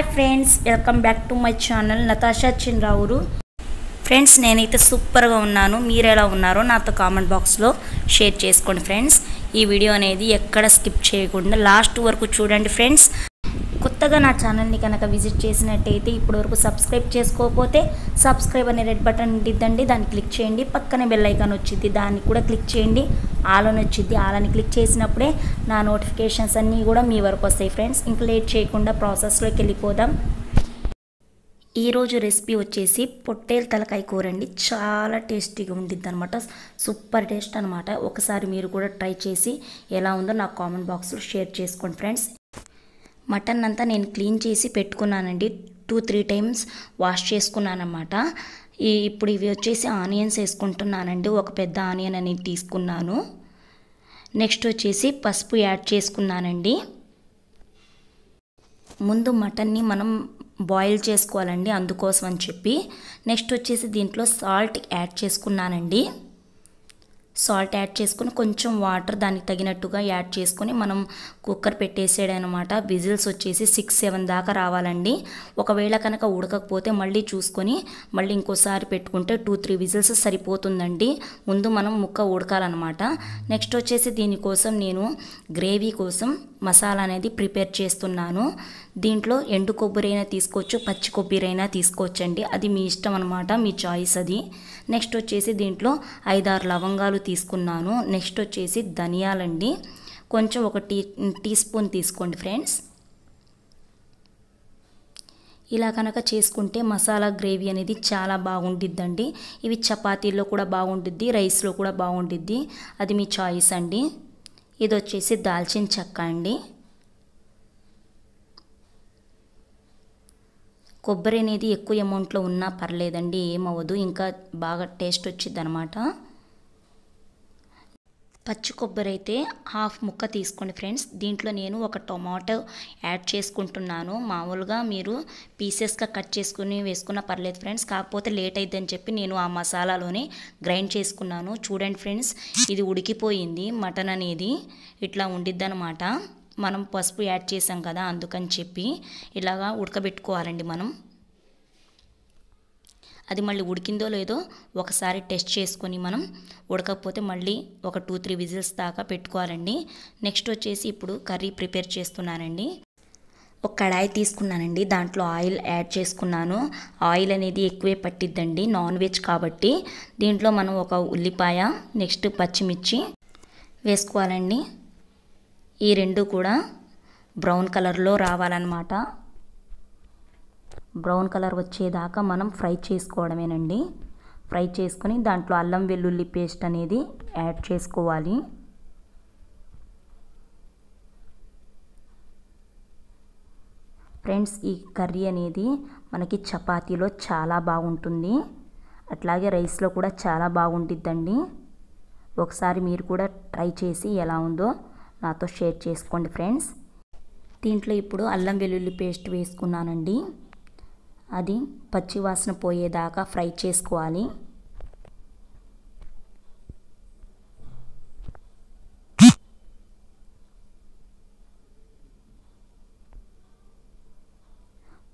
Hi friends welcome back to my channel Natasha Chinravuru friends నేనైతే సూపర్గా ఉన్నాను. మీరు ఎలా ఉన్నారో నాతో కామెంట్ బాక్స్లో షేర్ చేసుకోండి ఫ్రెండ్స్ ఈ వీడియో అనేది ఎక్కడ స్కిప్ చేయకుండా లాస్ట్ వరకు చూడండి ఫ్రెండ్స్ కొత్తగా నా ఛానల్ని కనుక విజిట్ చేసినట్టయితే ఇప్పటివరకు సబ్స్క్రైబ్ చేసుకోకపోతే సబ్స్క్రైబ్ అనే రెడ్ బటన్ ఉండిద్దండి. దాన్ని క్లిక్ చేయండి. పక్కనే బెల్ ఐకాన్ వచ్చింది దాన్ని కూడా క్లిక్ చేయండి. ఆల్ అని వచ్చింది ఆల్ అని క్లిక్ చేసినప్పుడే నా నోటిఫికేషన్స్ అన్నీ కూడా మీ వరకు వస్తాయి ఫ్రెండ్స్. ఇంక లేట్ చేయకుండా ప్రాసెస్లోకి వెళ్ళిపోదాం. ఈరోజు రెసిపీ వచ్చేసి పొట్టేలు తలకాయ కూర అండి. చాలా టేస్టీగా ఉండిద్ది అనమాట సూపర్ టేస్ట్ అనమాట ఒకసారి మీరు కూడా ట్రై చేసి ఎలా ఉందో నా కామెంట్ బాక్స్లో షేర్ చేసుకోండి ఫ్రెండ్స్. మటన్ అంతా నేను క్లీన్ చేసి పెట్టుకున్నానండి. టూ త్రీ టైమ్స్ వాష్ చేసుకున్నాను అనమాట ఈ ఇప్పుడు ఇవి వచ్చేసి ఆనియన్స్ వేసుకుంటున్నానండి. ఒక పెద్ద ఆనియన్ అనేది తీసుకున్నాను. నెక్స్ట్ వచ్చేసి పసుపు యాడ్ చేసుకున్నానండి. ముందు మటన్ని మనం బాయిల్ చేసుకోవాలండి అందుకోసం అని చెప్పి. నెక్స్ట్ వచ్చేసి దీంట్లో సాల్ట్ యాడ్ చేసుకున్నానండి. సాల్ట్ యాడ్ చేసుకుని కొంచెం వాటర్ దానికి తగినట్టుగా యాడ్ చేసుకొని మనం కుక్కర్ పెట్టేసాడనమాట విజిల్స్ వచ్చేసి సిక్స్ సెవెన్ దాకా రావాలండి. ఒకవేళ కనుక ఉడకకపోతే మళ్ళీ చూసుకొని మళ్ళీ ఇంకోసారి పెట్టుకుంటే టూ త్రీ విజిల్స్ సరిపోతుందండి. ముందు మనం ముక్క ఉడకాలన్నమాట నెక్స్ట్ వచ్చేసి దీనికోసం నేను గ్రేవీ కోసం మసాలా అనేది ప్రిపేర్ చేస్తున్నాను. దీంట్లో ఎండు కొబ్బరి అయినా తీసుకోవచ్చు పచ్చి కొబ్బరి అయినా తీసుకోవచ్చండి. అది మీ ఇష్టం అనమాట మీ చాయిస్ అది. నెక్స్ట్ వచ్చేసి దీంట్లో ఐదారు లవంగాలు తీసుకున్నాను. నెక్స్ట్ వచ్చేసి ధనియాలండి. కొంచెం ఒక టీ టీ స్పూన్ తీసుకోండి ఫ్రెండ్స్. ఇలా కనుక చేసుకుంటే మసాలా గ్రేవీ అనేది చాలా బాగుండిద్దండి. ఇవి చపాతీల్లో కూడా బాగుండిద్ది రైస్లో కూడా బాగుండిద్ది. అది మీ చాయిస్ అండి. ఇది వచ్చేసి దాల్చిన చెక్క అండి. కొబ్బరి అనేది ఎక్కువ అమౌంట్లో ఉన్నా పర్లేదండి ఏమవ్వదు. ఇంకా బాగా టేస్ట్ వచ్చింది అనమాట పచ్చి కొబ్బరి అయితే హాఫ్ ముక్క తీసుకోండి ఫ్రెండ్స్. దీంట్లో నేను ఒక టొమాటో యాడ్ చేసుకుంటున్నాను. మామూలుగా మీరు పీసెస్గా కట్ చేసుకుని వేసుకున్న పర్లేదు ఫ్రెండ్స్. కాకపోతే లేట్ అయిద్దని చెప్పి నేను ఆ మసాలాలోనే గ్రైండ్ చేసుకున్నాను. చూడండి ఫ్రెండ్స్ ఇది ఉడికిపోయింది. మటన్ అనేది ఇట్లా ఉండిద్దనమాట మనం పసుపు యాడ్ చేసాం కదా అందుకని చెప్పి ఇలాగా ఉడకబెట్టుకోవాలండి మనం. అది మళ్ళీ ఉడికిందో లేదో ఒకసారి టెస్ట్ చేసుకొని మనం ఉడకపోతే మళ్ళీ ఒక టూ త్రీ విజిల్స్ దాకా పెట్టుకోవాలండి. నెక్స్ట్ వచ్చేసి ఇప్పుడు కర్రీ ప్రిపేర్ చేస్తున్నానండి. ఒక కడాయి తీసుకున్నానండి. దాంట్లో ఆయిల్ యాడ్ చేసుకున్నాను. ఆయిల్ అనేది ఎక్కువే పట్టిద్దండి. నాన్ వెజ్ కాబట్టి దీంట్లో మనం ఒక ఉల్లిపాయ నెక్స్ట్ పచ్చిమిర్చి వేసుకోవాలండి. ఈ రెండు కూడా బ్రౌన్ కలర్లో రావాలన్నమాట. బ్రౌన్ కలర్ వచ్చేదాకా మనం ఫ్రై చేసుకోవడమేనండి. ఫ్రై చేసుకొని దాంట్లో అల్లం వెల్లుల్లి పేస్ట్ అనేది యాడ్ చేసుకోవాలి. ఫ్రెండ్స్ ఈ కర్రీ అనేది మనకి చపాతీలో చాలా బాగుంటుంది. అట్లాగే రైస్లో కూడా చాలా బాగుంటుందండి ఒకసారి మీరు కూడా ట్రై చేసి ఎలా ఉందో నాతో షేర్ చేసుకోండి ఫ్రెండ్స్. దీంట్లో ఇప్పుడు అల్లం వెల్లుల్లి పేస్ట్ వేసుకున్నానండి. అది పచ్చివాసన పోయేదాకా ఫ్రై చేసుకోవాలి.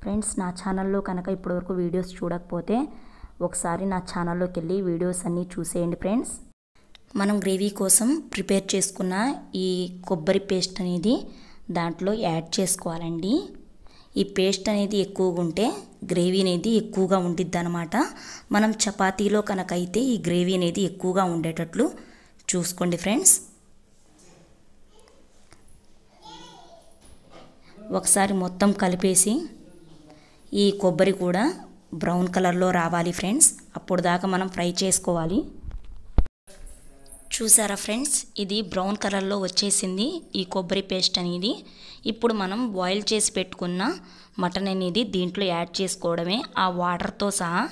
ఫ్రెండ్స్ నా ఛానల్లో కనుక ఇప్పటివరకు వీడియోస్ చూడకపోతే ఒకసారి నా ఛానల్లోకి వెళ్ళి వీడియోస్ అన్నీ చూసేయండి ఫ్రెండ్స్. మనం గ్రేవీ కోసం ప్రిపేర్ చేసుకున్న ఈ కొబ్బరి పేస్ట్ అనేది దాంట్లో యాడ్ చేసుకోవాలండి. ఈ పేస్ట్ అనేది ఎక్కువగా ఉంటే గ్రేవీ అనేది ఎక్కువగా ఉండిద్ది అనమాట మనం చపాతీలో కనుక అయితే ఈ గ్రేవీ అనేది ఎక్కువగా ఉండేటట్లు చూసుకోండి ఫ్రెండ్స్. ఒకసారి మొత్తం కలిపేసి ఈ కొబ్బరి కూడా బ్రౌన్ కలర్లో రావాలి ఫ్రెండ్స్. అప్పుడు దాకా మనం ఫ్రై చేసుకోవాలి. చూసారా ఫ్రెండ్స్? ఇది బ్రౌన్ కలర్లో వచ్చేసింది ఈ కొబ్బరి పేస్ట్ అనేది. ఇప్పుడు మనం బాయిల్ చేసి పెట్టుకున్న మటన్ అనేది దీంట్లో యాడ్ చేసుకోవడమే. ఆ వాటర్తో సహా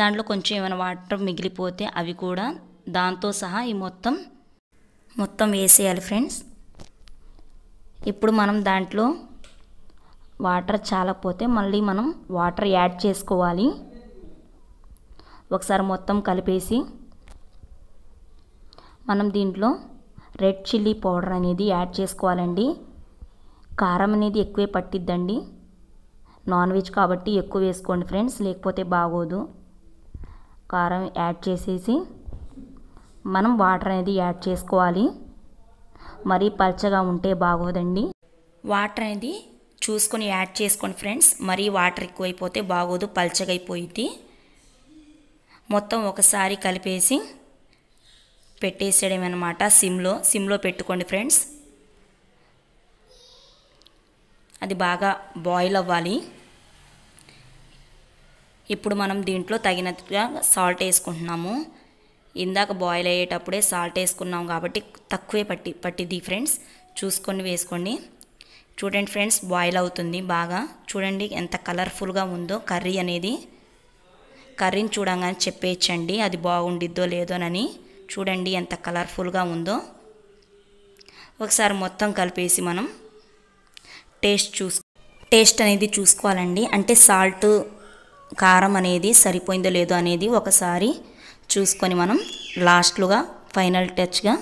దాంట్లో కొంచెం ఏమైనా వాటర్ మిగిలిపోతే అవి కూడా దాంతో సహా ఈ మొత్తం మొత్తం వేసేయాలి ఫ్రెండ్స్. ఇప్పుడు మనం దాంట్లో వాటర్ చాలకపోతే మళ్ళీ మనం వాటర్ యాడ్ చేసుకోవాలి. ఒకసారి మొత్తం కలిపేసి మనం దీంట్లో రెడ్ చిల్లీ పౌడర్ అనేది యాడ్ చేసుకోవాలండి. కారం అనేది ఎక్కువే పట్టిద్దండి. నాన్ వెజ్ కాబట్టి ఎక్కువ వేసుకోండి ఫ్రెండ్స్ లేకపోతే బాగోదు. కారం యాడ్ చేసేసి మనం వాటర్ అనేది యాడ్ చేసుకోవాలి. మరీ పల్చగా ఉంటే బాగోదండి. వాటర్ అనేది చూసుకొని యాడ్ చేసుకోండి ఫ్రెండ్స్. మరీ వాటర్ ఎక్కువైపోతే బాగోదు పల్చగా అయిపోయింది మొత్తం ఒకసారి కలిపేసి పెట్టేసేయడం అనమాట సిమ్లో. సిమ్లో పెట్టుకోండి ఫ్రెండ్స్. అది బాగా బాయిల్ అవ్వాలి. ఇప్పుడు మనం దీంట్లో తగినట్టుగా సాల్ట్ వేసుకుంటున్నాము. ఇందాక బాయిల్ అయ్యేటప్పుడే సాల్ట్ వేసుకున్నాం కాబట్టి తక్కువే పట్టి పట్టిద్ది ఫ్రెండ్స్. చూసుకొని వేసుకోండి. చూడండి ఫ్రెండ్స్ బాయిల్ అవుతుంది బాగా. చూడండి ఎంత కలర్ఫుల్గా ఉందో కర్రీ అనేది. కర్రీని చూడంగానే చెప్పేయచ్చండి అది బాగుండిద్దో లేదోనని. చూడండి ఎంత కలర్ఫుల్గా ఉందో. ఒకసారి మొత్తం కలిపేసి మనం టేస్ట్ చూస్ టేస్ట్ అనేది చూసుకోవాలండి. అంటే సాల్ట్ కారం అనేది సరిపోయిందో లేదో అనేది ఒకసారి చూసుకొని మనం లాస్ట్లుగా ఫైనల్ టచ్గా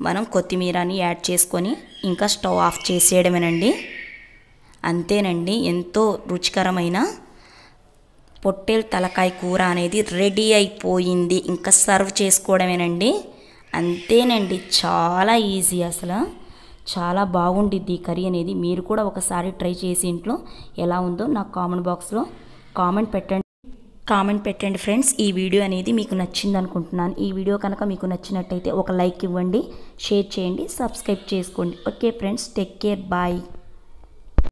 మనం కొత్తిమీరని యాడ్ చేసుకొని ఇంకా స్టవ్ ఆఫ్ చేసేయడమేనండి. అంతేనండి. ఎంతో రుచికరమైన పొట్టేలు తలకాయ కూర అనేది రెడీ అయిపోయింది. ఇంకా సర్వ్ చేసుకోవడమేనండి. అంతేనండి. చాలా ఈజీ అసలు. చాలా బాగుండిద్ది ఈ కర్రీ అనేది. మీరు కూడా ఒకసారి ట్రై చేసి ఇంట్లో ఎలా ఉందో నాకు కామెంట్ బాక్స్లో కామెంట్ పెట్టండి. కామెంట్ పెట్టండి ఫ్రెండ్స్. ఈ వీడియో అనేది మీకు నచ్చింది అనుకుంటున్నాను. ఈ వీడియో కనుక మీకు నచ్చినట్టయితే ఒక లైక్ ఇవ్వండి షేర్ చేయండి సబ్స్క్రైబ్ చేసుకోండి. Okay friends. Take care. Bye.